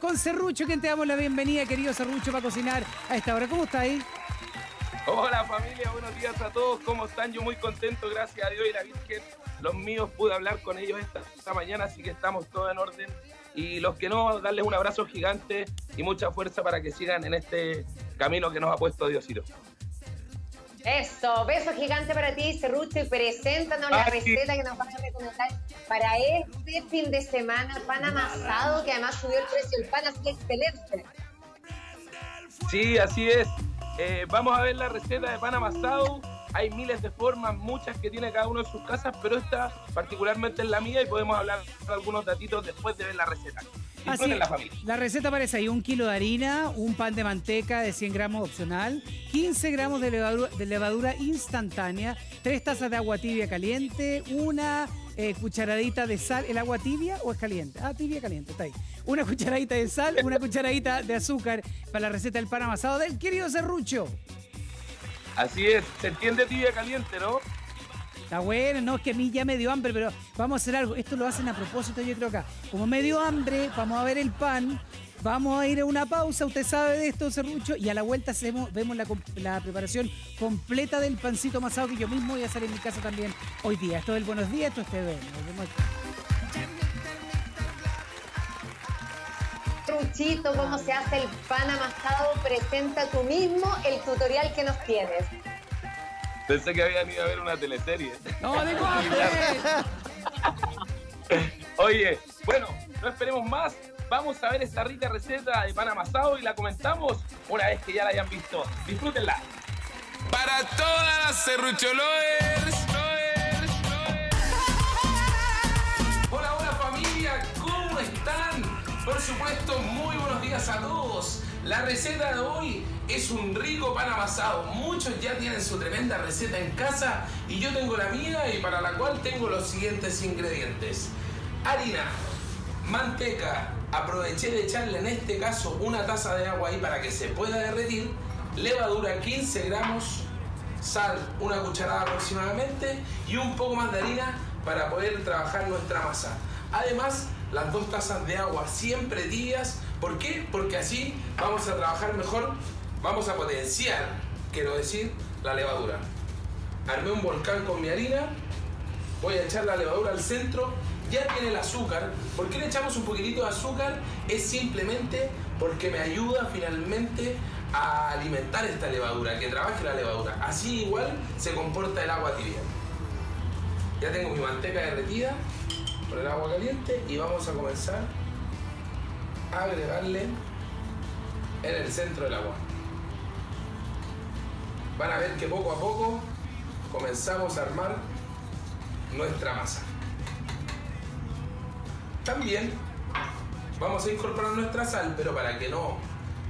Con Serrucho, quien te damos la bienvenida, querido Serrucho, para cocinar a esta hora. ¿Cómo está ahí? Hola familia, buenos días a todos. ¿Cómo están? Yo muy contento, gracias a Dios y la Virgen. Los míos pude hablar con ellos esta, esta mañana, así que estamos todos en orden. Y los que no, darles un abrazo gigante y mucha fuerza para que sigan en este camino que nos ha puesto Diosito. Eso, beso gigante para ti, Cerrucho, y preséntanos la Ay. receta que nos vas a recomendar para este fin de semana, pan amasado, que además subió el precio del pan, así que excelente. Sí, así es. Eh, vamos a ver la receta de pan amasado. Hay miles de formas, muchas que tiene cada uno en sus casas, pero esta particularmente es la mía y podemos hablar de algunos datitos después de ver la receta. Así Disfruten la familia. La receta parece ahí un kilo de harina, un pan de manteca de 100 gramos opcional, 15 gramos de levadura, de levadura instantánea, 3 tazas de agua tibia caliente, una eh, cucharadita de sal. ¿El agua tibia o es caliente? Ah, tibia caliente, está ahí. Una cucharadita de sal, una cucharadita de azúcar para la receta del pan amasado del querido Serrucho. Así es, se entiende tibia caliente, ¿no? Está bueno, no, es que a mí ya me dio hambre, pero vamos a hacer algo. Esto lo hacen a propósito, yo creo acá. Como me dio hambre, vamos a ver el pan. Vamos a ir a una pausa, usted sabe de esto, Serrucho, y a la vuelta vemos la, la preparación completa del pancito amasado que yo mismo voy a hacer en mi casa también hoy día. Esto es el Buenos Días, esto es TV. Nos vemos Truchito, cómo se hace el pan amasado, presenta tú mismo el tutorial que nos tienes. Pensé que habían ido a ver una teleserie. ¡No, hambre! Oye, bueno, no esperemos más. Vamos a ver esta rica receta de pan amasado y la comentamos una vez que ya la hayan visto. Disfrútenla. Para todas las serrucholovers. Por supuesto, muy buenos días a todos. La receta de hoy es un rico pan amasado. Muchos ya tienen su tremenda receta en casa y yo tengo la mía y para la cual tengo los siguientes ingredientes. Harina, manteca, aproveché de echarle en este caso una taza de agua ahí para que se pueda derretir, levadura 15 gramos, sal una cucharada aproximadamente y un poco más de harina para poder trabajar nuestra masa. Además, las dos tazas de agua siempre tibias. ¿Por qué? Porque así vamos a trabajar mejor, vamos a potenciar, quiero decir, la levadura. Armé un volcán con mi harina, voy a echar la levadura al centro, ya tiene el azúcar. ¿Por qué le echamos un poquitito de azúcar? Es simplemente porque me ayuda finalmente a alimentar esta levadura, que trabaje la levadura. Así igual se comporta el agua tibia. Ya tengo mi manteca derretida el agua caliente y vamos a comenzar a agregarle en el centro del agua. Van a ver que poco a poco comenzamos a armar nuestra masa. También vamos a incorporar nuestra sal, pero para que no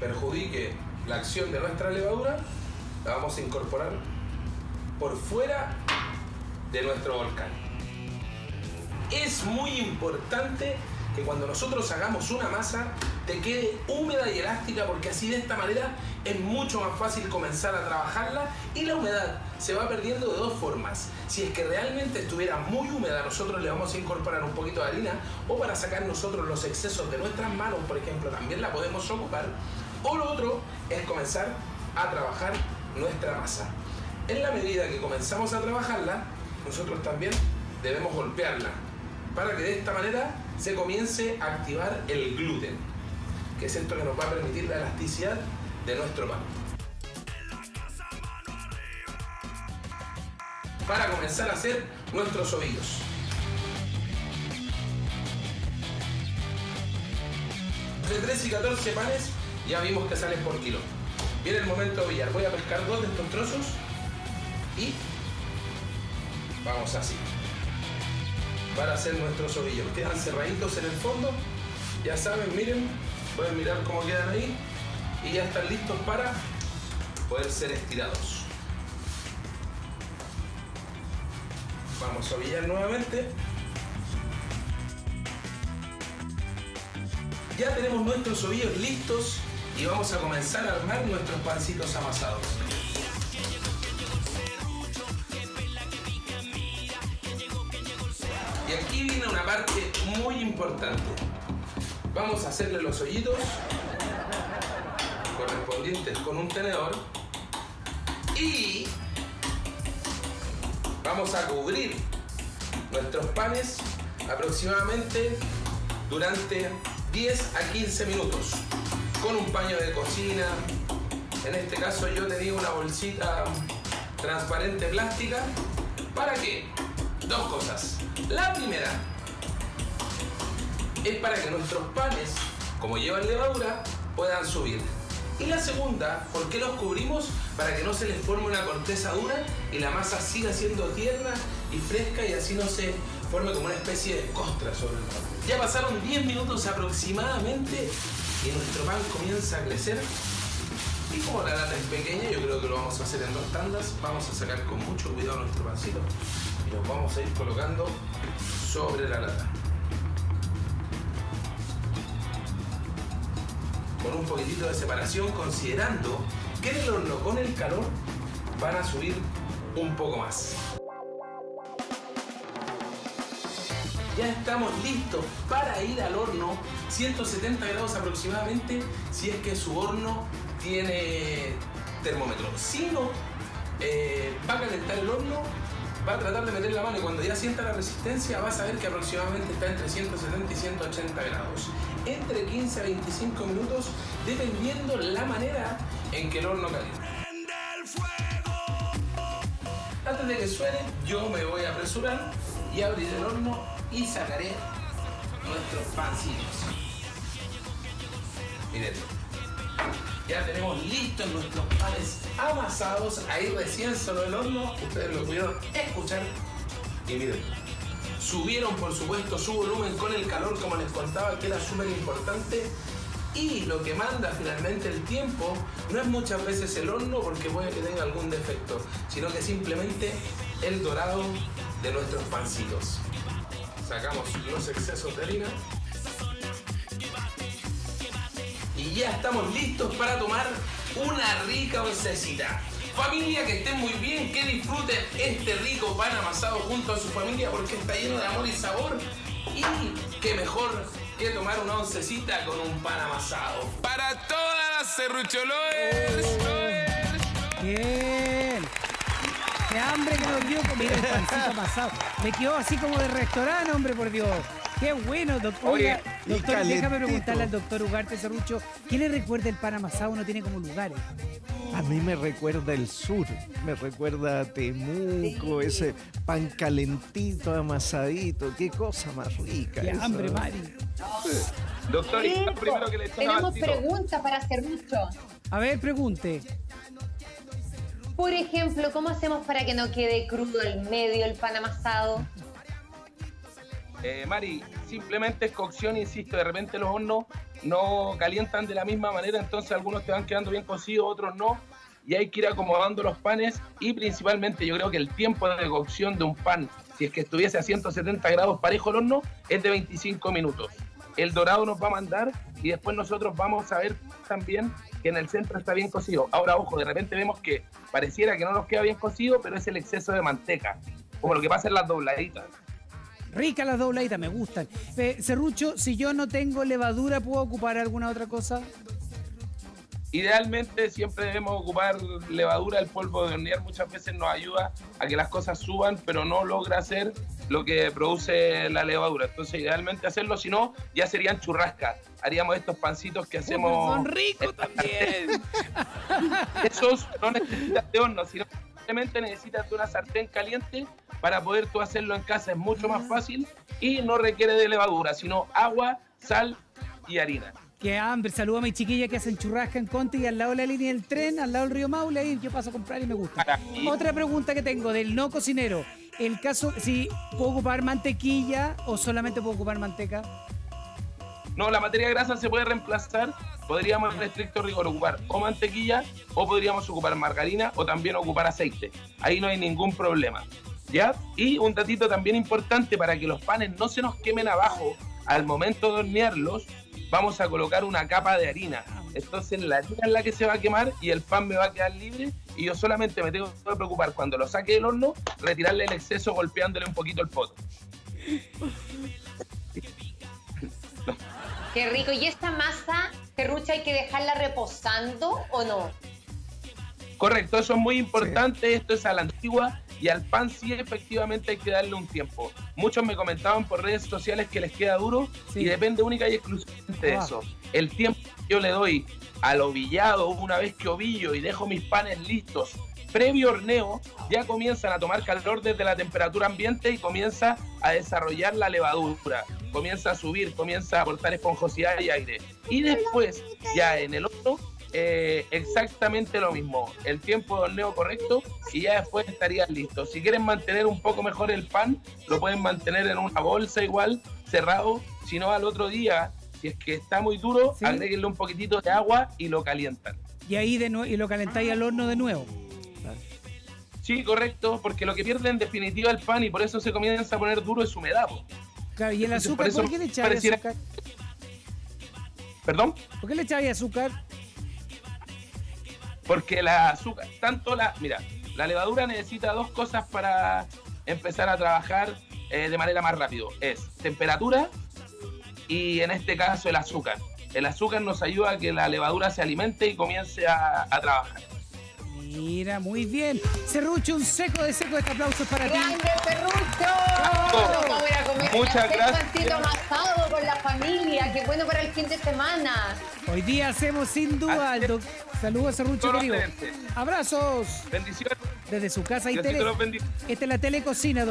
perjudique la acción de nuestra levadura, la vamos a incorporar por fuera de nuestro volcán. Es muy importante que cuando nosotros hagamos una masa te quede húmeda y elástica porque así de esta manera es mucho más fácil comenzar a trabajarla y la humedad se va perdiendo de dos formas. Si es que realmente estuviera muy húmeda nosotros le vamos a incorporar un poquito de harina o para sacar nosotros los excesos de nuestras manos, por ejemplo, también la podemos ocupar. O lo otro es comenzar a trabajar nuestra masa. En la medida que comenzamos a trabajarla, nosotros también debemos golpearla para que de esta manera se comience a activar el gluten, que es esto que nos va a permitir la elasticidad de nuestro pan. Para comenzar a hacer nuestros ovillos. De 13 y 14 panes ya vimos que salen por kilo. Viene el momento de ovillar. Voy a pescar dos de estos trozos y vamos así para hacer nuestros ovillos. Quedan cerraditos en el fondo. Ya saben, miren, pueden mirar cómo quedan ahí y ya están listos para poder ser estirados. Vamos a ovillar nuevamente. Ya tenemos nuestros ovillos listos y vamos a comenzar a armar nuestros pancitos amasados. Aquí viene una parte muy importante. Vamos a hacerle los hoyitos correspondientes con un tenedor y vamos a cubrir nuestros panes aproximadamente durante 10 a 15 minutos con un paño de cocina. En este caso yo tenía una bolsita transparente plástica. ¿Para qué? Dos cosas. La primera es para que nuestros panes, como llevan levadura, puedan subir. Y la segunda, ¿por qué los cubrimos? Para que no se les forme una corteza dura y la masa siga siendo tierna y fresca y así no se forme como una especie de costra sobre el pan. Ya pasaron 10 minutos aproximadamente y nuestro pan comienza a crecer. Y como la lata es pequeña, yo vamos a hacer en dos tandas. Vamos a sacar con mucho cuidado nuestro pancito y lo vamos a ir colocando sobre la lata. Con un poquitito de separación, considerando que el horno con el calor van a subir un poco más. Ya estamos listos para ir al horno, 170 grados aproximadamente, si es que su horno tiene termómetro. Si no, eh, va a calentar el horno, va a tratar de meter la mano y cuando ya sienta la resistencia va a saber que aproximadamente está entre 170 y 180 grados. Entre 15 a 25 minutos, dependiendo la manera en que el horno calienta. Antes de que suene, yo me voy a apresurar y abrir el horno y sacaré nuestros pancitos. Miren, ya tenemos listos nuestros panes amasados, ahí recién solo el horno, ustedes lo pudieron escuchar. Y miren, subieron por supuesto su volumen con el calor como les contaba que era súper importante. Y lo que manda finalmente el tiempo no es muchas veces el horno porque puede que tenga algún defecto, sino que simplemente el dorado de nuestros pancitos. Sacamos los excesos de harina. Y ya estamos listos para tomar una rica oncecita. Familia, que estén muy bien, que disfruten este rico pan amasado junto a su familia porque está lleno de amor y sabor. Y qué mejor que tomar una oncecita con un pan amasado. Para todas las serrucholoes. Bien. Qué hambre que nos dio comer el pancito amasado. Me quedó así como de restaurante, hombre, por Dios. Qué bueno, doctor. Oye, doctor, déjame preguntarle al doctor Ugarte Cerrucho, ¿qué le recuerda el pan amasado? No tiene como lugares. A mí me recuerda el sur, me recuerda a Temuco, ese pan calentito, amasadito, qué cosa más rica. Qué esa. hambre, Mari. Doctor, lo primero que le Tenemos preguntas para Cerrucho. A ver, pregunte. Por ejemplo, ¿cómo hacemos para que no quede crudo el medio el pan amasado? Eh, Mari, simplemente es cocción, insisto, de repente los hornos no calientan de la misma manera, entonces algunos te van quedando bien cocidos, otros no, y hay que ir acomodando los panes y principalmente yo creo que el tiempo de cocción de un pan, si es que estuviese a 170 grados parejo el horno, es de 25 minutos. El dorado nos va a mandar y después nosotros vamos a ver también que en el centro está bien cocido. Ahora, ojo, de repente vemos que pareciera que no nos queda bien cocido, pero es el exceso de manteca, como lo que pasa en las dobladitas. Ricas las dobladitas, me gustan. Eh, Cerrucho, si yo no tengo levadura, ¿puedo ocupar alguna otra cosa? Idealmente siempre debemos ocupar levadura, el polvo de hornear muchas veces nos ayuda a que las cosas suban, pero no logra hacer lo que produce la levadura. Entonces idealmente hacerlo, si no, ya serían churrascas. Haríamos estos pancitos que hacemos... Son ricos también. Esos no necesitas de horno, sino simplemente necesitas de una sartén caliente para poder tú hacerlo en casa. Es mucho más fácil y no requiere de levadura, sino agua, sal y harina. Qué hambre. Saludo a mi chiquilla que hacen churrasca en Conte y al lado de la línea del tren, al lado del río Maule, ahí yo paso a comprar y me gusta. Otra pregunta que tengo del no cocinero. El caso, si puedo ocupar mantequilla o solamente puedo ocupar manteca. No, la materia grasa se puede reemplazar. Podríamos en estricto rigor ocupar o mantequilla o podríamos ocupar margarina o también ocupar aceite. Ahí no hay ningún problema. ¿Ya? Y un datito también importante para que los panes no se nos quemen abajo al momento de hornearlos, vamos a colocar una capa de harina. Entonces la harina es la que se va a quemar y el pan me va a quedar libre y yo solamente me tengo que preocupar cuando lo saque del horno, retirarle el exceso golpeándole un poquito el poto. Qué rico. ¿Y esta masa, Ferrucha, hay que dejarla reposando o no? Correcto, eso es muy importante. Esto es a la antigua y al pan sí efectivamente hay que darle un tiempo. Muchos me comentaban por redes sociales que les queda duro Sí. y depende única y exclusivamente de Ah. eso. El tiempo que yo le doy al ovillado una vez que ovillo y dejo mis panes listos previo horneo, ya comienzan a tomar calor desde la temperatura ambiente y comienza a desarrollar la levadura. Comienza a subir, comienza a aportar esponjosidad y aire. Y después, ya en el horno, eh, exactamente lo mismo. El tiempo de horneo correcto y ya después estarían listos. Si quieren mantener un poco mejor el pan, lo pueden mantener en una bolsa igual, cerrado. Si no, al otro día, si es que está muy duro, Sí. agréguenle un poquitito de agua y lo calientan. Y ahí de nue- y lo calentáis al horno de nuevo. Sí, correcto, porque lo que pierde en definitiva el pan y por eso se comienza a poner duro es su humedad. po. Claro, y el Entonces, azúcar, por eso ¿por qué le echáis pareciera- azúcar? ¿Perdón? ¿Por qué le azúcar? Porque la azúcar, tanto la, mira, la levadura necesita dos cosas para empezar a trabajar eh, de manera más rápido. Es temperatura y en este caso el azúcar. El azúcar nos ayuda a que la levadura se alimente y comience a, a trabajar. Mira, muy bien. Serrucho, un seco de seco. Este aplauso para ti. ¡Grande. Nos vamos a a comer Muchas un gracias. amasado con la familia. Qué bueno para el fin de semana. Hoy día hacemos sin duda Así al doc- Saludos, Serrucho, Solo querido. Abrazos Bendiciones. desde su casa y tele. Esta es la telecocina.